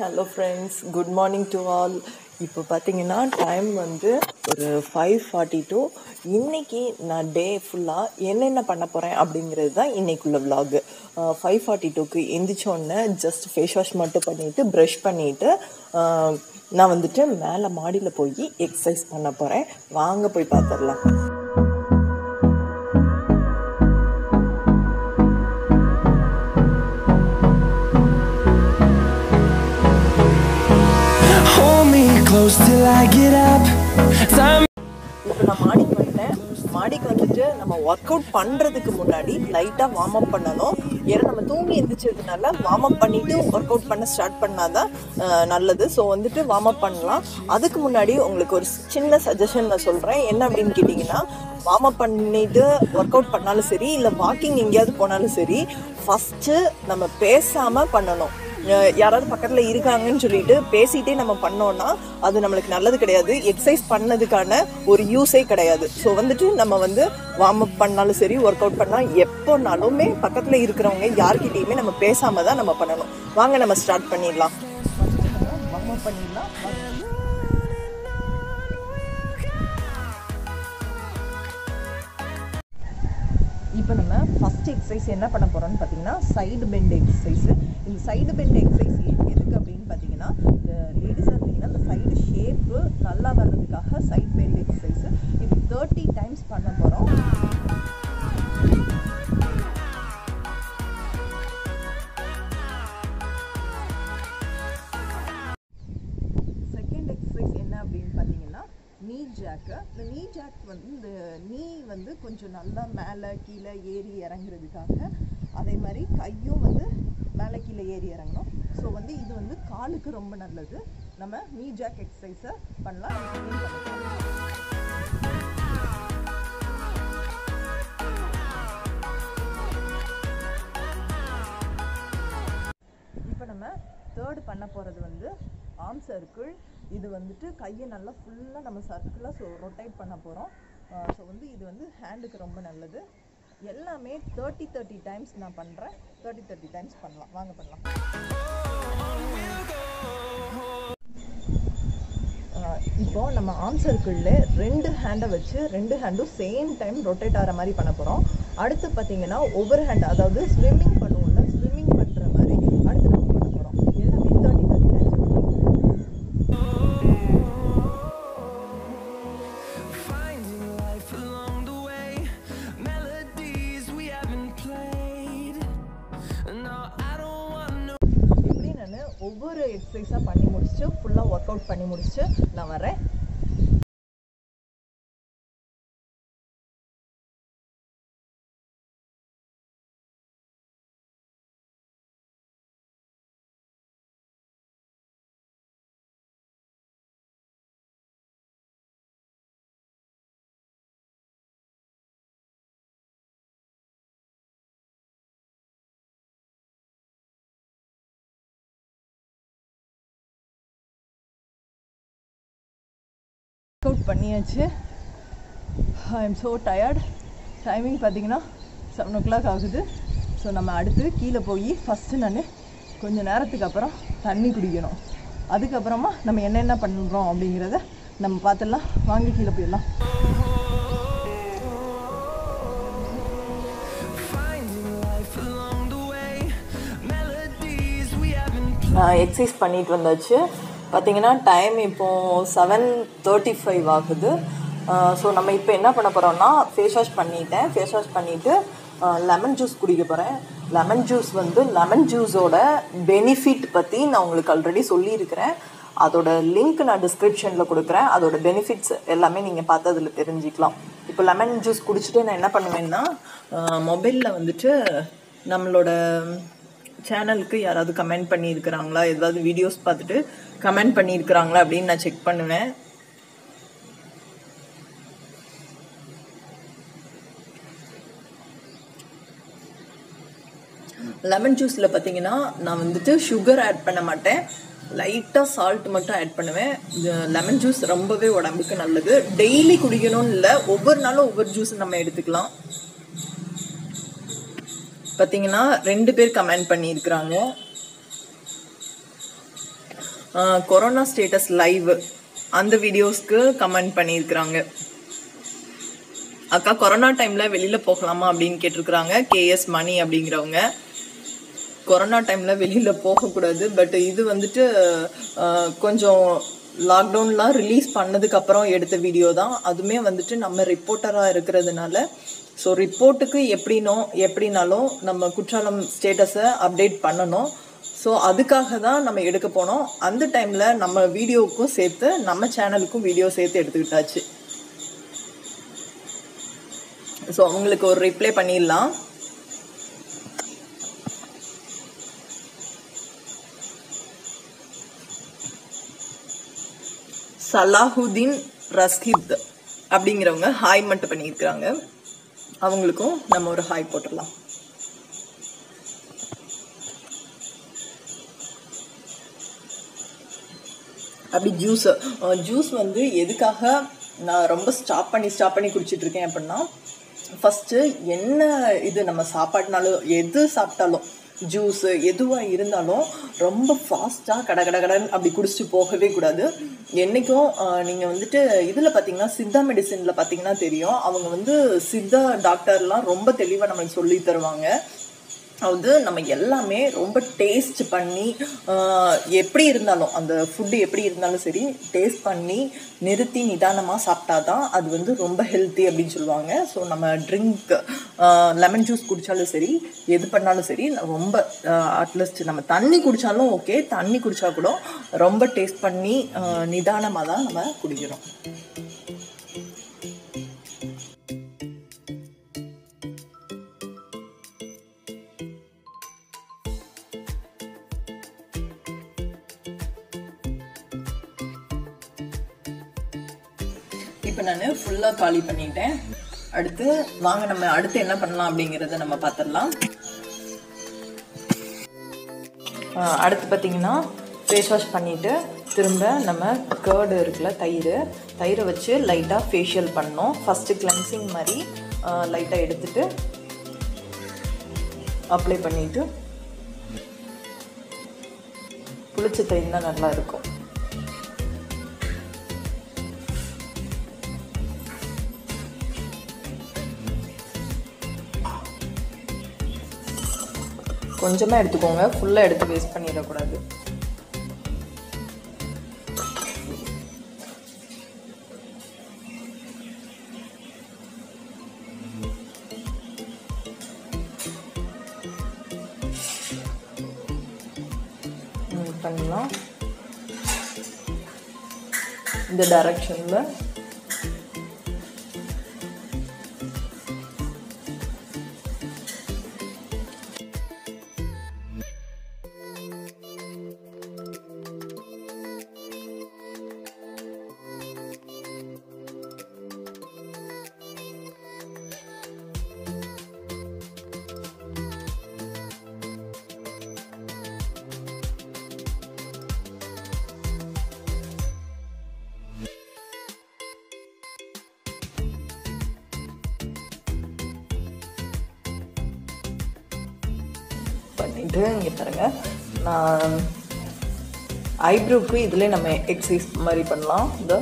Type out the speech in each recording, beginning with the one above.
Hello friends good morning to all இப்போ பார்த்தீங்கன்னா time வந்து ஒரு ஃபைவ் ஃபார்ட்டி டூ இன்றைக்கி நான் டே ஃபுல்லாக என்னென்ன பண்ண போகிறேன் அப்படிங்கிறது தான் இன்னைக்குள்ள விலாகு ஃபைவ் ஃபார்ட்டி டூக்கு எந்திரிச்சோடனே ஜஸ்ட் ஃபேஸ் வாஷ் மட்டும் பண்ணிவிட்டு ப்ரஷ் பண்ணிவிட்டு நான் வந்துட்டு மேலே மாடியில் போய் எக்ஸசைஸ் பண்ண போகிறேன் வாங்க போய் பார்த்துடலாம் close till I get up. Time இப்போ நான் மாடிக்கு வந்துட்டேன் மாடிக்கு வந்துட்டு நம்ம ஒர்க் அவுட் பண்ணுறதுக்கு முன்னாடி லைட்டாக வார்ம் அப் பண்ணணும். ஏன்னா நம்ம தூங்கி எழுந்திரிச்சதுனால வார்ம் அப் பண்ணிவிட்டு ஒர்க் அவுட் பண்ண ஸ்டார்ட் பண்ணால் தான் நல்லது. ஸோ வந்துட்டு வார்ம் அப் பண்ணலாம். அதுக்கு முன்னாடி உங்களுக்கு ஒரு சின்ன சஜஷன் நான் சொல்கிறேன் என்ன அப்படின்னு கேட்டிங்கன்னா வார்ம் அப் பண்ணிவிட்டு ஒர்க் அவுட் பண்ணாலும் சரி இல்லை வாக்கிங் எங்கேயாவது போனாலும் சரி ஃபஸ்ட்டு நம்ம பேசாமல் பண்ணணும். யாராவது பக்கத்தில் இருக்காங்கன்னு சொல்லிட்டு பேசிட்டே நம்ம பண்ணோம்னா அது நம்மளுக்கு நல்லது கிடையாது. எக்ஸசைஸ் பண்ணதுக்கான ஒரு யூஸே கிடையாது. ஸோ வந்துட்டு நம்ம வந்து வார்ம் அப் பண்ணாலும் சரி ஒர்க் அவுட் பண்ணால் எப்போனாலுமே பக்கத்தில் இருக்கிறவங்க யார்கிட்டயுமே நம்ம பேசாமல் தான் நம்ம பண்ணணும். வாங்க நம்ம ஸ்டார்ட் பண்ணிடலாம். வார்ம் அப் பண்ணிடலாம். இப்போ நம்ம ஃபர்ஸ்ட் எக்ஸசைஸ் என்ன பண்ண போறோம்னு பார்த்தீங்கன்னா சைடு பெண்ட் எக்ஸசைஸ் இந்த சைடு பெண்ட் எக்ஸசைஸ் எதுக்கு அப்படின்னு பார்த்தீங்கன்னா இந்த லேடிஸாக இருந்தீங்கன்னா இந்த சைடு ஷேப்பு நல்லா வர்றதுக்காக சைடு பெண்ட் எக்ஸசைஸ் இது தேர்ட்டி டைம்ஸ் பண்ண போகிறோம் செகண்ட் எக்ஸசைஸ் என்ன அப்படின்னு பார்த்தீங்கன்னா நீ ஜாக்கு இந்த நீ ஜாக் வந்து இந்த நீ வந்து கொஞ்சம் நல்லா மேலே கீழே ஏறி இறங்குறதுக்காக அதே மாதிரி கையும் வந்து மேலே கீழே ஏறி இறங்கணும். ஸோ வந்து இது வந்து காலுக்கு ரொம்ப நல்லது. நம்ம நீ ஜாக் எக்ஸசைஸை பண்ணலாம். இப்போ நம்ம தேர்ட் பண்ண போகிறது வந்து ஆர்ம் சர்க்கிள் இது வந்துட்டு கையை நல்லா ஃபுல்லாக நம்ம சர்க்கிளாக ஸோ ரொட்டேட் பண்ண போகிறோம் ஸோ வந்து இது வந்து ஹேண்டுக்கு ரொம்ப நல்லது. எல்லாமே தேர்ட்டி தேர்ட்டி டைம்ஸ் நான் பண்ணுறேன் தேர்ட்டி தேர்ட்டி டைம்ஸ் பண்ணலாம். வாங்க பண்ணலாம். இப்போ நம்ம ஆர்ம் சர்க்கிளில் ரெண்டு ஹேண்டை வச்சு ரெண்டு ஹேண்டும் சேம் டைம் ரொட்டேட் ஆகிற மாதிரி பண்ண போகிறோம் அடுத்து பார்த்தீங்கன்னா ஒவ்வொரு ஹேண்ட் அதாவது ஸ்விம்மிங் பண்ணுவோம்ல ஒர்க் அவுட் பண்ணியாச்சு. I am so tired timing பார்த்தீங்கன்னா செவன் ஓ கிளாக் ஆகுது. ஸோ நம்ம அடுத்து கீழே போய் ஃபஸ்ட்டு நான் கொஞ்சம் நேரத்துக்கு அப்புறம் தண்ணி குடிக்கணும். அதுக்கப்புறமா நம்ம என்னென்ன பண்ணுறோம் அப்படிங்கிறத நம்ம பார்த்துடலாம். வாங்கி கீழே போயிடலாம். Finding எக்ஸசைஸ் பண்ணிட்டு வந்தாச்சு. பார்த்தீங்கன்னா டைம் இப்போ செவன் தேர்ட்டி ஃபைவ் ஆகுது ஸோ நம்ம இப்போ என்ன பண்ண போகிறோம்னா ஃபேஸ் வாஷ் பண்ணிட்டேன். ஃபேஸ் வாஷ் பண்ணிவிட்டு லெமன் ஜூஸ் குடிக்க போகிறேன் லெமன் ஜூஸ் வந்து லெமன் ஜூஸோட பெனிஃபிட் பற்றி நான் உங்களுக்கு ஆல்ரெடி சொல்லியிருக்கிறேன். அதோட லிங்க் நான் டிஸ்கிரிப்ஷனில் கொடுக்குறேன். அதோட பெனிஃபிட்ஸ் எல்லாமே நீங்கள் பார்த்து அதில் தெரிஞ்சுக்கலாம். இப்போ லெமன் ஜூஸ் குடிச்சிட்டு நான் என்ன பண்ணுவேன்னா மொபைலில் வந்துட்டு நம்மளோட சேனலுக்கு யாராவது கமெண்ட் பண்ணியிருக்கிறாங்களா? ஏதாவது வீடியோஸ் பார்த்துட்டு கமெண்ட் பண்ணியிருக்கிறாங்களா அப்படின்னு நான் செக் பண்ணுவேன். லெமன் ஜூஸில் பார்த்தீங்கன்னா நான் வந்துட்டு சுகர் ஆட் பண்ண மாட்டேன். லைட்டாக சால்ட் மட்டும் ஆட் பண்ணுவேன். லெமன் ஜூஸ் ரொம்பவே உடம்புக்கு நல்லது. டெய்லி குடிக்கணும்னு இல்லை ஒவ்வொரு நாளும் ஒவ்வொரு ஜூஸ் நம்ம எடுத்துக்கலாம். பார்த்தீங்கன்னா ரெண்டு பேர் கமெண்ட் பண்ணியிருக்கிறாங்க. கொரோனா ஸ்டேட்டஸ் லைவ் அந்த வீடியோஸ்க்கு கமெண்ட் பண்ணியிருக்கிறாங்க. அக்கா கொரோனா டைமில் வெளியில் போகலாமா அப்படின்னு கேட்டிருக்கிறாங்க. கேஎஸ் மணி அப்படிங்கிறவங்க. கொரோனா டைம்ல வெளியில போகக்கூடாது. பட் இது வந்துட்டு கொஞ்சம் லாக்டவுன்லாம் ரிலீஸ் பண்ணதுக்கு அப்புறம் எடுத்த வீடியோ தான். அதுவுமே வந்துட்டு நம்ம ரிப்போர்ட்டராக இருக்கிறதுனால. ஸோ ரிப்போர்ட்டுக்கு எப்படினோ எப்படினாலும் நம்ம குற்றாலம் ஸ்டேட்டஸை அப்டேட் பண்ணணும். ஸோ அதுக்காக தான் நம்ம எடுக்க போனோம். அந்த டைமில் நம்ம வீடியோவுக்கும் சேர்த்து நம்ம சேனலுக்கும் வீடியோ சேர்த்து எடுத்துக்கிட்டாச்சு. ஸோ அவங்களுக்கு ஒரு ரிப்ளை பண்ணிடலாம். சலாஹுதீன் ரஸ்கித் அப்படிங்கிறவங்க ஹாய் மட்டும் பண்ணியிருக்கிறாங்க. அவங்களுக்கும் நம்ம ஒரு ஹாய் போட்டுடலாம். அப்படி ஜூஸ் ஜூஸ் வந்து எதுக்காக நான் ரொம்ப ஸ்டாப் பண்ணி ஸ்டாப் பண்ணி குடிச்சிட்டு இருக்கேன் அப்படின்னா ஃபஸ்ட்டு என்ன இது நம்ம சாப்பாடுனாலும் எது சாப்பிட்டாலும் ஜூஸு எதுவாக இருந்தாலும் ரொம்ப ஃபாஸ்ட்டாக கட கட கடன் அப்படி குடிச்சிட்டு போகவே கூடாது. என்றைக்கும் நீங்கள் வந்துட்டு இதில் பார்த்தீங்கன்னா சித்தா மெடிசனில் பார்த்தீங்கன்னா தெரியும். அவங்க வந்து சித்தா டாக்டர்லாம் ரொம்ப தெளிவாக நம்மளுக்கு சொல்லி தருவாங்க. அது நம்ம எல்லாமே ரொம்ப டேஸ்ட் பண்ணி எப்படி இருந்தாலும் அந்த ஃபுட்டு எப்படி இருந்தாலும் சரி டேஸ்ட் பண்ணி நிறுத்தி நிதானமாக சாப்பிட்டா தான் அது வந்து ரொம்ப ஹெல்த்தி அப்படின்னு சொல்லுவாங்க. ஸோ நம்ம ட்ரிங்க் லெமன் ஜூஸ் குடித்தாலும் சரி எது பண்ணாலும் சரி ரொம்ப அட்லீஸ்ட் நம்ம தண்ணி குடித்தாலும் ஓகே தண்ணி குடித்தா கூட ரொம்ப டேஸ்ட் பண்ணி நிதானமாக தான் நம்ம குடிக்கிறோம். இப்போ நான் ஃபுல்லாக காலி பண்ணிட்டேன். அடுத்து வாங்க நம்ம அடுத்து என்ன பண்ணலாம் அப்படிங்கிறத நம்ம பார்த்துடலாம் அடுத்து பார்த்தீங்கன்னா ஃபேஸ் வாஷ் பண்ணிவிட்டு திரும்ப நம்ம கேர்டு இருக்குல்ல தயிர் தயிரை வச்சு லைட்டாக ஃபேஷியல் பண்ணோம் ஃபஸ்ட்டு கிளென்சிங் மாதிரி லைட்டாக எடுத்துட்டு அப்ளை பண்ணிவிட்டு புளிச்ச தயிர் தான் நல்லா இருக்கும். கொஞ்சமாக எடுத்துக்கோங்க. ஃபுல்லாக எடுத்து வேஸ்ட் பண்ணிடக்கூடாது. ம், பண்ணலாம். இந்த டைரக்ஷனில் பண்ணிட்டு இங்கே பாருங்க. நான் ஐப்ரோக்கு இதிலே நம்ம எக்ஸசைஸ் மாதிரி பண்ணலாம். இந்த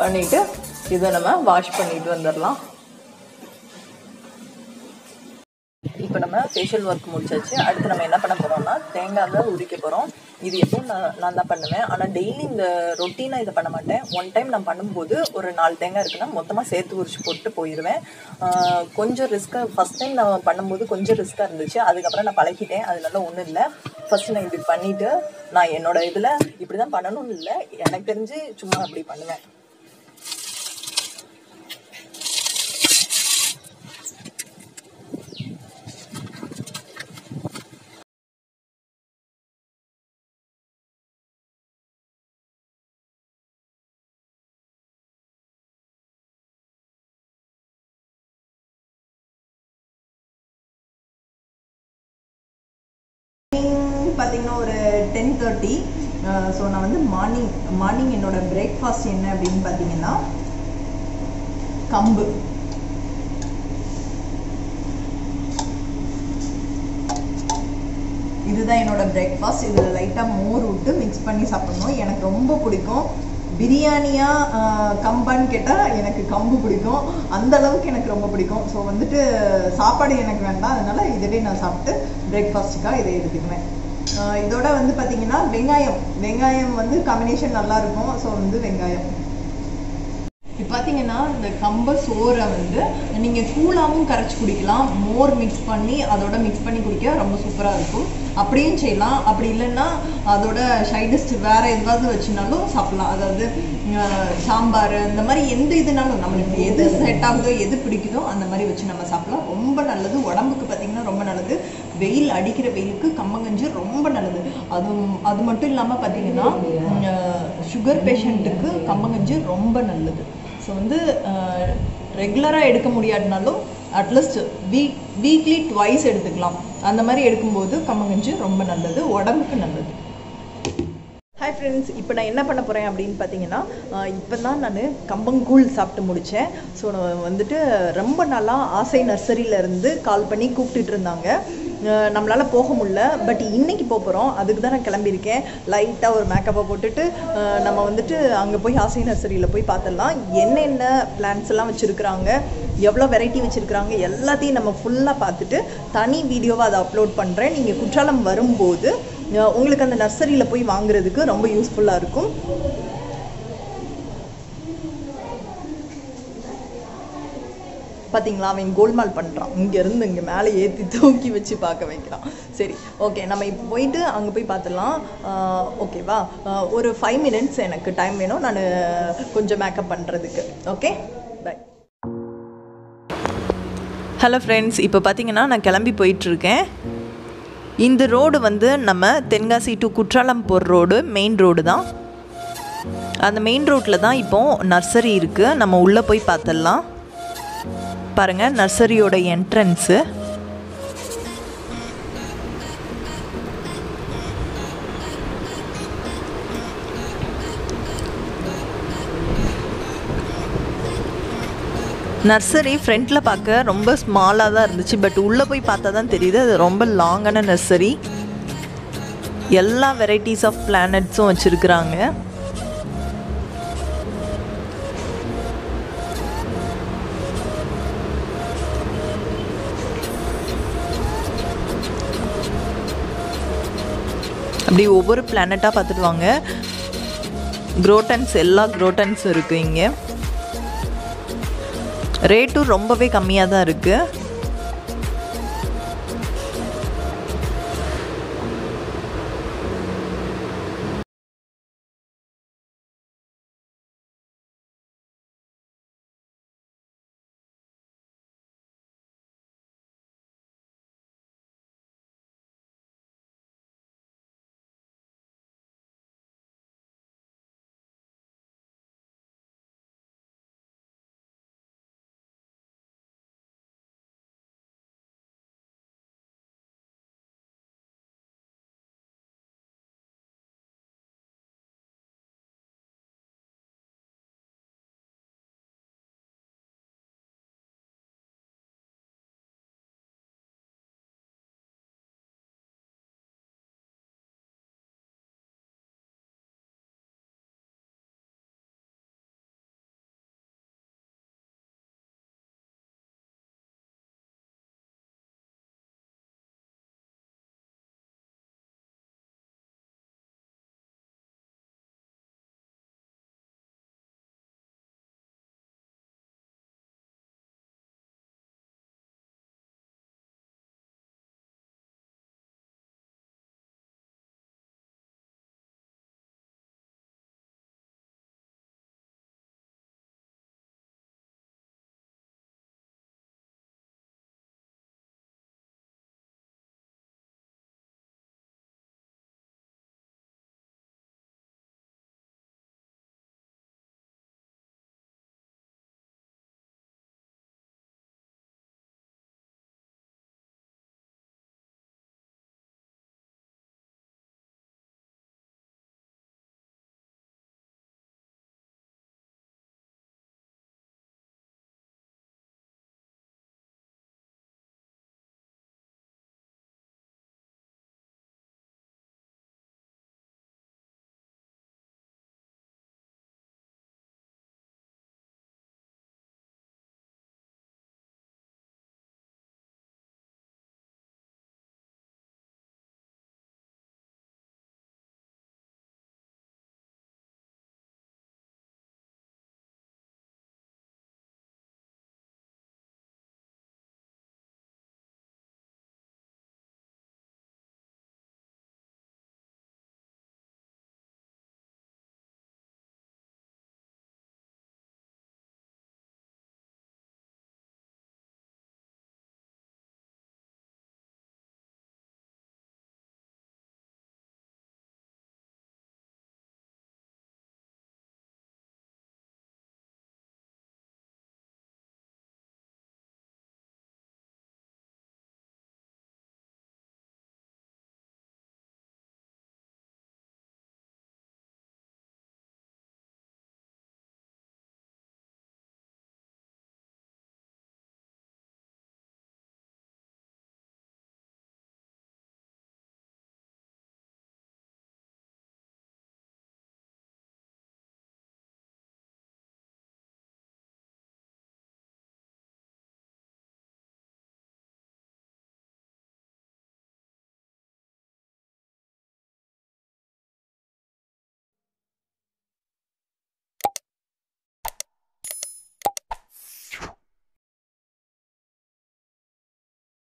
பண்ணிட்டு இதை நம்ம வாஷ் பண்ணிட்டு வந்துடலாம் இப்போ நம்ம ஃபேஷியல் ஒர்க் முடிச்சாச்சு. அடுத்து நம்ம என்ன பண்ண போகிறோம்னா தேங்காய் தான் உரிக்க போகிறோம் இது எப்பவும் நான் நான் தான் பண்ணுவேன். ஆனால் டெய்லி இந்த ரொட்டீனாக இதை பண்ண மாட்டேன். ஒன் டைம் நான் பண்ணும்போது ஒரு நாலு தேங்காய் இருக்குன்னா மொத்தமாக சேர்த்து உரிச்சு போட்டு போயிடுவேன் கொஞ்சம் ரிஸ்க்காக ஃபஸ்ட் டைம் நான் பண்ணும்போது கொஞ்சம் ரிஸ்க்காக இருந்துச்சு. அதுக்கப்புறம் நான் பழகிட்டேன். அதனால ஒன்றும் இல்லை. ஃபஸ்ட்டு நான் இப்படி பண்ணிவிட்டு நான் என்னோடய இதில் இப்படி தான் பண்ணணும்னு இல்லை. எனக்கு தெரிஞ்சு சும்மா அப்படி பண்ணுவேன். பார்த்தீங்கன்னா ஒரு டென் தேர்ட்டி ஸோ நான் வந்து மார்னிங் மார்னிங் என்னோட பிரேக்ஃபாஸ்ட் என்ன அப்படின்னு பார்த்தீங்கன்னா கம்பு. இதுதான் என்னோட பிரேக்ஃபாஸ்ட் இதில் லைட்டாக மோர் விட்டு மிக்ஸ் பண்ணி சாப்பிடணும். எனக்கு ரொம்ப பிடிக்கும். பிரியாணியா கம்பான்னு கேட்டால் எனக்கு கம்பு பிடிக்கும். அந்த அளவுக்கு எனக்கு ரொம்ப பிடிக்கும். ஸோ வந்துட்டு சாப்பாடு எனக்கு வேண்டாம். அதனால இதுவே நான் சாப்பிட்டு பிரேக்ஃபாஸ்ட்டுக்காக இதை எடுத்துக்குவேன். இதோட வந்து பார்த்தீங்கன்னா வெங்காயம். வெங்காயம் வந்து காம்பினேஷன் நல்லா இருக்கும் ஸோ வந்து வெங்காயம். இப்போ பார்த்தீங்கன்னா இந்த கம்ப சோறை வந்து நீங்கள் கூழாவும் கரைச்சி குடிக்கலாம். மோர் மிக்ஸ் பண்ணி அதோட மிக்ஸ் பண்ணி குடிக்க ரொம்ப சூப்பராக இருக்கும். அப்படியும் செய்யலாம். அப்படி இல்லைன்னா அதோட சைடிஸ்ட் வேற எதாவது வச்சுனாலும் சாப்பிடலாம். அதாவது அஹ், சாம்பார் இந்த மாதிரி எந்த இதுனாலும் நம்மளுக்கு எது செட் ஆகுதோ எது பிடிக்குதோ அந்த மாதிரி வச்சு நம்ம சாப்பிடலாம். ரொம்ப நல்லது. உடம்புக்கு பார்த்தீங்கன்னா ரொம்ப நல்லது. வெயில் அடிக்கிற வெயிலுக்கு கம்மங்கஞ்சி ரொம்ப நல்லது. அது அது மட்டும் இல்லாமல் பார்த்தீங்கன்னா சுகர் பேஷண்ட்டுக்கு கம்மங்கஞ்சி ரொம்ப நல்லது. ஸோ வந்து ரெகுலராக எடுக்க முடியாட்டினாலும் at least week weekly twice எடுத்துக்கலாம். அந்த மாதிரி எடுக்கும்போது கம்மங்கஞ்சி ரொம்ப நல்லது உடம்புக்கு நல்லது. ஹாய் ஃப்ரெண்ட்ஸ் இப்போ நான் என்ன பண்ண போகிறேன் அப்படின்னு பார்த்தீங்கன்னா இப்போ தான் நான் கம்பங்கூழ் சாப்பிட்டு முடித்தேன் ஸோ வந்துட்டு ரொம்ப நாளாக ஆசை நர்சரியிலேருந்து கால் பண்ணி கூப்பிட்டுட்டு இருந்தாங்க. நம்மளால் போக முடில பட் இன்னைக்கு போக போகிறோம் அதுக்கு தான் நான் கிளம்பியிருக்கேன். லைட்டாக ஒரு மேக்கப்பை போட்டுட்டு நம்ம வந்துட்டு அங்கே போய் ஆசை நர்சரியில் போய் பார்த்துடலாம் என்னென்ன பிளான்ஸ் எல்லாம் வச்சுருக்குறாங்க? எவ்வளோ வெரைட்டி வச்சுருக்குறாங்க? எல்லாத்தையும் நம்ம ஃபுல்லாக பார்த்துட்டு தனி வீடியோவாக அதை அப்லோட் பண்ணுறேன் நீங்கள் குற்றாலம் வரும்போது உங்களுக்கு அந்த நர்சரியில் போய் வாங்குறதுக்கு ரொம்ப யூஸ்ஃபுல்லாக இருக்கும். பார்த்தீங்களா அவன் கோல்மால் பண்ணுறான் இங்கேருந்து இங்கே மேலே ஏற்றி தூக்கி வச்சு பார்க்க வைக்கிறான். சரி ஓகே நம்ம இப்போ போயிட்டு அங்கே போய் பார்த்துடலாம் ஓகேவா ஒரு ஃபைவ் மினிட்ஸ் எனக்கு டைம் வேணும். நான் கொஞ்சம் மேக்கப் பண்ணுறதுக்கு ஓகே பை ஹலோ ஃப்ரெண்ட்ஸ் இப்போ பார்த்தீங்கன்னா நான் கிளம்பி போயிட்டுருக்கேன். இந்த ரோடு வந்து நம்ம தென்காசி டு குற்றாலம் போகிற ரோடு மெயின் ரோடு தான். அந்த மெயின் ரோட்டில் தான் இப்போது நர்சரி இருக்குது நம்ம உள்ளே போய் பார்த்துடலாம் பாருங்கள் நர்சரியோட என்ட்ரன்ஸு நர்சரி ஃப்ரண்ட்டில் பார்க்க ரொம்ப ஸ்மாலாக தான் இருந்துச்சு. பட் உள்ளே போய் பார்த்தா தான் தெரியுது அது ரொம்ப லாங்கான நர்சரி. எல்லா வெரைட்டிஸ் ஆஃப் பிளானட்ஸும் வச்சுருக்குறாங்க. அப்படி ஒவ்வொரு பிளானட்டாக பார்த்துட்டு வாங்க. குரோட்டன்ஸ் எல்லா குரோட்டன்ஸும் இருக்குது இங்கே. ரேட்டும் ரொம்பவே கம்மியாக தான் இருக்குது